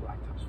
Black. blacked